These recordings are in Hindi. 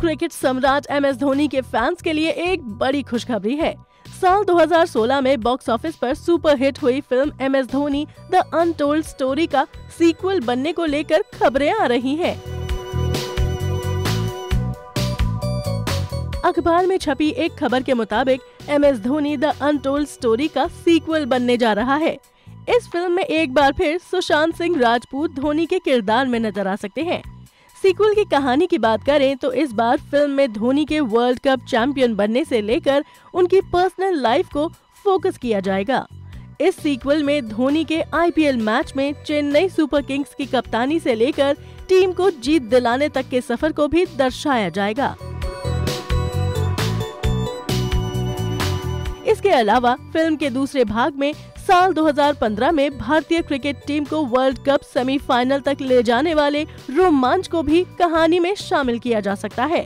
क्रिकेट सम्राट एम एस धोनी के फैंस के लिए एक बड़ी खुशखबरी है। साल 2016 में बॉक्स ऑफ़िस पर सुपर हिट हुई film M S Dhoni the untold story का सीक्वल बनने को लेकर खबरें आ रही हैं। अखबार में छपी एक खबर के मुताबिक M S Dhoni the untold story का सीक्वल बनने जा रहा है। इस फ़िल्म में एक बार फिर सुशांत सिंह राजपूत धोनी के किरदार में नज़र आ सकते हैं। सीक्वल की कहानी की बात करें तो इस बार फ़िल्म में धोनी के वर्ल्ड कप चैंपियन बनने से लेकर उनकी पर्सनल लाइफ को फोकस किया जाएगा। इस सीक्वल में धोनी के आईपीएल मैच में चेन्नई सुपर किंग्स की कप्तानी से लेकर टीम को जीत दिलाने तक के सफ़र को भी दर्शाया जाएगा। इसके अलावा फ़िल्म के दूसरे भाग में साल 2015 में भारतीय क्रिकेट टीम को वर्ल्ड कप सेमीफाइनल तक ले जाने वाले रोमांच को भी कहानी में शामिल किया जा सकता है।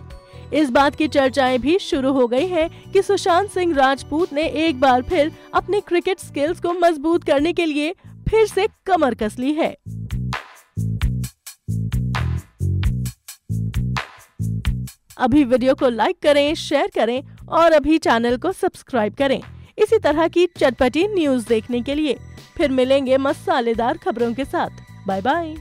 इस बात की चर्चाएँ भी शुरू हो गई हैं कि सुशांत सिंह राजपूत ने एक बार फिर अपने क्रिकेट स्किल्स को मज़बूत करने के लिए फिर से कमर कस ली है। अभी वीडियो को लाइक करें, शेयर करें और अभी चैनल को सब्सक्राइब करें। इसी तरह की चटपटी न्यूज़ देखने के लिए। फिर मिलेंगे मसालेदार खबरों के साथ। Bye bye